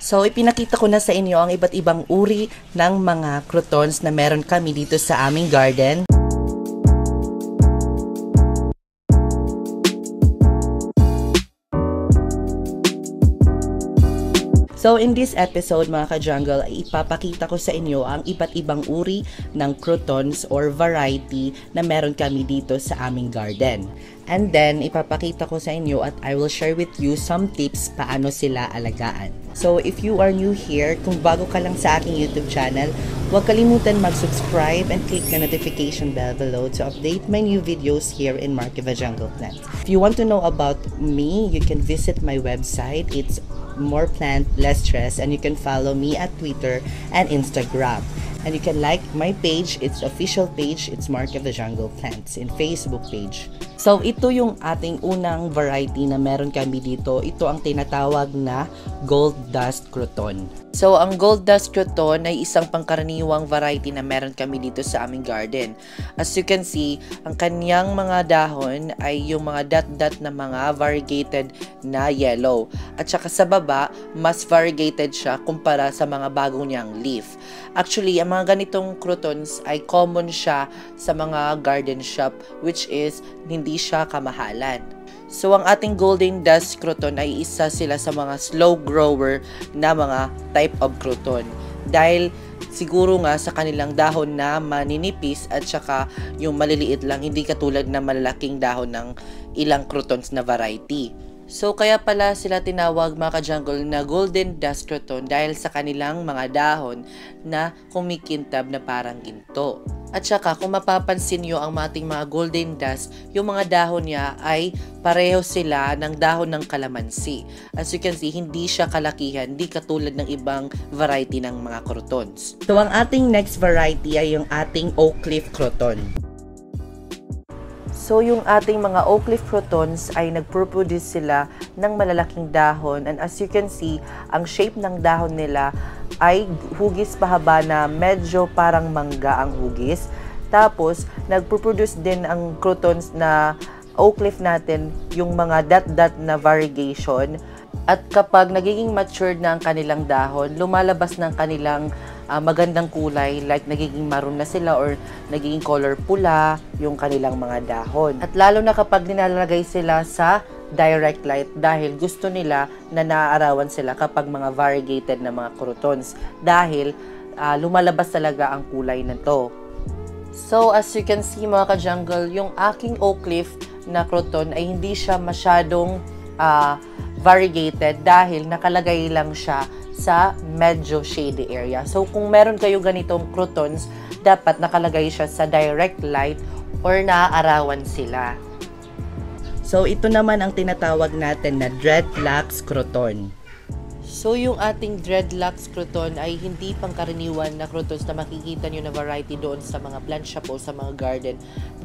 So, ipinakita ko na sa inyo ang iba't ibang uri ng mga crotons na meron kami dito sa aming garden. So in this episode mga ka-jungle ipapakita ko sa inyo ang iba't ibang uri ng crotons or variety na meron kami dito sa aming garden. And then ipapakita ko sa inyo at I will share with you some tips paano sila alagaan. So if you are new here, kung bago ka lang sa aking YouTube channel, huwag kalimutan mag-subscribe and click the notification bell below to update my new videos here in Markiva Jungle Plants. If you want to know about me, you can visit my website. It's more plant, less stress, and you can follow me at Twitter and Instagram. And you can like my page, it's official page, it's Mark of the Jungle Plants in Facebook page. So ito yung ating unang variety na meron kami dito. Ito ang tinatawag na Gold Dust Croton. So ang Gold Dust Croton ay isang pangkaraniwang variety na meron kami dito sa aming garden. As you can see, ang kanyang mga dahon ay yung mga dot-dot na mga variegated na yellow. At saka sa baba, mas variegated siya kumpara sa mga bagong niyang leaf. Actually, ang mga ganitong crotons ay common siya sa mga garden shop which is hindi siya kamahalan. So, ang ating golden dust croton ay isa sila sa mga slow grower na mga type of croton. Dahil siguro nga sa kanilang dahon na maninipis at saka yung maliliit lang, hindi katulad na malalaking dahon ng ilang crotons na variety. So kaya pala sila tinawag mga ka-jungle na golden dust croton dahil sa kanilang mga dahon na kumikintab na parang ginto. At saka kung mapapansin nyo ang ating mga golden dust, yung mga dahon niya ay pareho sila ng dahon ng kalamansi. As you can see, hindi siya kalakihan, hindi katulad ng ibang variety ng mga crotons. So ang ating next variety ay yung ating oak leaf croton. So, yung ating mga oak leaf crotons ay nagproduce sila ng malalaking dahon. And as you can see, ang shape ng dahon nila ay hugis pahaba na medyo parang mangga ang hugis. Tapos, nagproduce din ang crotons na oak leaf natin yung mga dot-dot na variegation. At kapag nagiging matured na ang kanilang dahon, lumalabas ng kanilang uh, magandang kulay like nagiging maroon na sila or nagiging color pula yung kanilang mga dahon. At lalo na kapag nilalagay sila sa direct light dahil gusto nila na naaarawan sila kapag mga variegated na mga crotons dahil uh, lumalabas talaga ang kulay nito. So as you can see mga ka-jungle, yung aking oak leaf na croton ay hindi siya masyadong uh, variegated dahil nakalagay lang siya sa medyo shady area. So, kung meron kayo ganitong crotons, dapat nakalagay siya sa direct light or naaarawan sila. So, ito naman ang tinatawag natin na dreadlocks croton. So, yung ating dreadlocks croton ay hindi pangkaraniwan na crotons na makikita nyo na variety doon sa mga plant shop o sa mga garden.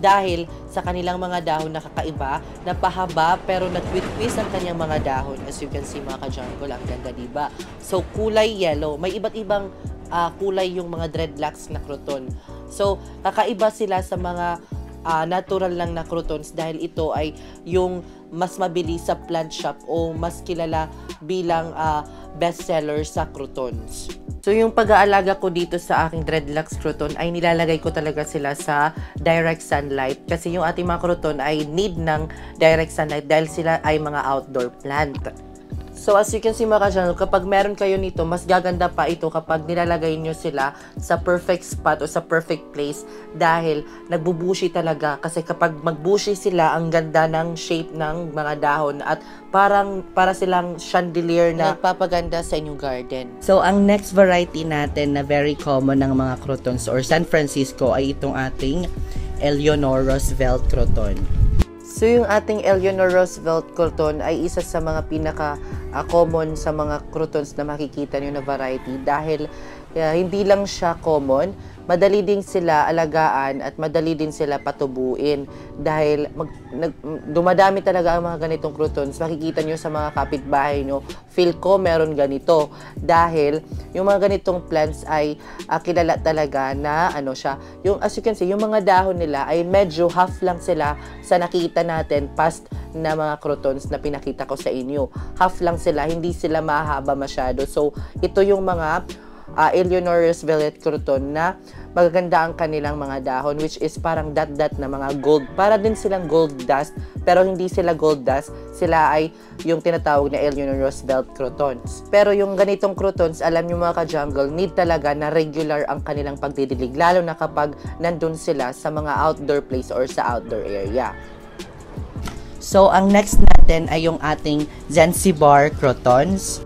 Dahil sa kanilang mga dahon na kakaiba, na pahaba pero nagtwist-twist ang kanyang mga dahon. As you can see mga ka-jungle, ang ganda diba? So, kulay yellow. May iba't ibang uh, kulay yung mga dreadlocks na croton. So, kakaiba sila sa mga uh, natural lang na crotons dahil ito ay yung mas mabilis sa plant shop o mas kilala bilang uh, bestseller sa crotons. So yung pag-aalaga ko dito sa aking dreadlocks croton ay nilalagay ko talaga sila sa direct sunlight kasi yung ating mga croton ay need ng direct sunlight dahil sila ay mga outdoor plant. So as you can see mga channel, kapag meron kayo nito, mas gaganda pa ito kapag nilalagay nyo sila sa perfect spot o sa perfect place dahil nagbubushi talaga. Kasi kapag magbushi sila, ang ganda ng shape ng mga dahon at parang para silang chandelier na nagpapaganda sa inyong garden. So ang next variety natin na very common ng mga crotons or San Francisco ay itong ating Eleanor Roosevelt croton. So yung ating Eleanor Roosevelt croton ay isa sa mga pinaka uh, common sa mga croutons na makikita nyo na variety dahil uh, hindi lang siya common, madali din sila alagaan at madali din sila patubuin dahil mag, nag, dumadami talaga ang mga ganitong croutons. Makikita nyo sa mga kapitbahay nyo, feel ko meron ganito dahil yung mga ganitong plants ay uh, kilala talaga na ano siya. Yung, as you can see, yung mga dahon nila ay medyo half lang sila sa nakita natin past na mga crotons na pinakita ko sa inyo. Half lang sila, hindi sila mahaba masyado. So, ito yung mga uh, Eleanor Roosevelt croton na magaganda ang kanilang mga dahon which is parang dot-dot na mga gold. Para din silang gold dust pero hindi sila gold dust. Sila ay yung tinatawag na Eleanor Roosevelt crotons. Pero yung ganitong crotons, alam nyo mga ka-jungle, need talaga na regular ang kanilang pagdidilig lalo na kapag nandun sila sa mga outdoor place or sa outdoor area. So, ang next natin ay yung ating Zanzibar crotons.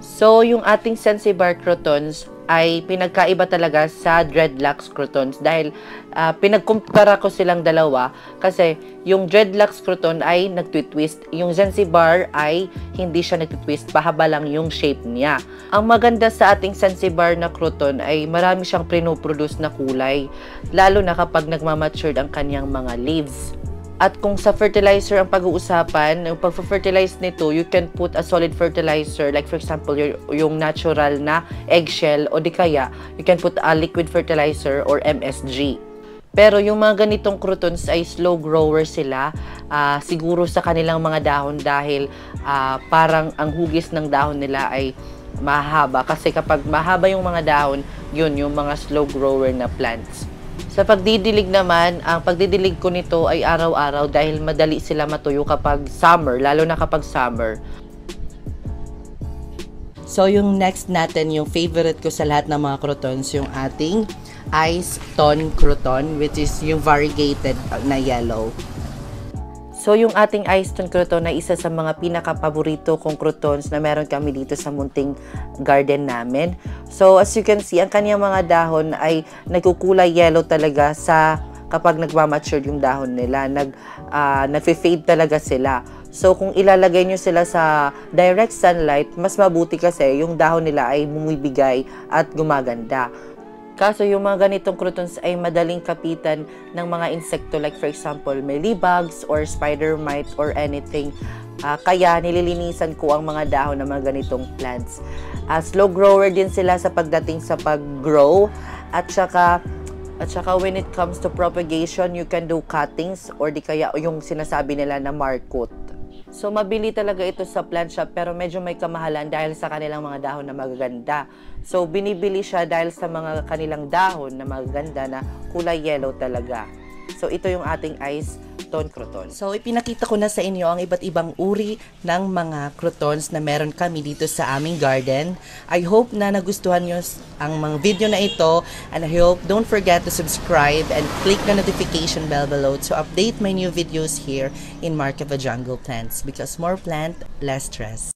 So, yung ating Zanzibar crotons ay pinagkaiba talaga sa dreadlocks crotons dahil uh, pinagkumpara ko silang dalawa kasi yung dreadlocks croton ay nagtwist yung Zanzibar ay hindi siya nagtwist pahaba lang yung shape niya. Ang maganda sa ating Zanzibar na croton ay marami siyang pinoproduce na kulay lalo na kapag nagmamatured ang kanyang mga leaves at kung sa fertilizer ang pag-uusapan, yung pag-fertilize nito, you can put a solid fertilizer, like for example, yung, natural na eggshell, o di kaya, you can put a liquid fertilizer or MSG. Pero yung mga ganitong croutons ay slow grower sila, uh, siguro sa kanilang mga dahon dahil uh, parang ang hugis ng dahon nila ay mahaba. Kasi kapag mahaba yung mga dahon, yun yung mga slow grower na plants. Sa pagdidilig naman, ang pagdidilig ko nito ay araw-araw dahil madali sila matuyo kapag summer, lalo na kapag summer. So, yung next natin, yung favorite ko sa lahat ng mga crotons, yung ating ice tone crouton, which is yung variegated na yellow. So, yung ating ice tone crouton na isa sa mga pinaka-paborito kong croutons na meron kami dito sa munting garden namin. So, as you can see, ang kanyang mga dahon ay nagkukulay yellow talaga sa kapag nagmamature yung dahon nila. Nag, uh, nag-fade talaga sila. So, kung ilalagay nyo sila sa direct sunlight, mas mabuti kasi yung dahon nila ay bumibigay at gumaganda. Kaso yung mga ganitong croutons ay madaling kapitan ng mga insekto like for example, mealybugs or spider mites or anything. Uh, kaya nililinisan ko ang mga dahon ng mga ganitong plants. Uh, slow grower din sila sa pagdating sa pag-grow at saka at saka when it comes to propagation, you can do cuttings or di kaya yung sinasabi nila na markot. So, mabili talaga ito sa plant shop pero medyo may kamahalan dahil sa kanilang mga dahon na magaganda. So, binibili siya dahil sa mga kanilang dahon na magaganda na kulay yellow talaga. So, ito yung ating ice tone croton. So, ipinakita ko na sa inyo ang iba't ibang uri ng mga crotons na meron kami dito sa aming garden. I hope na nagustuhan nyo ang mga video na ito and I hope don't forget to subscribe and click the notification bell below to update my new videos here in Mark of a Jungle Plants because more plant, less stress.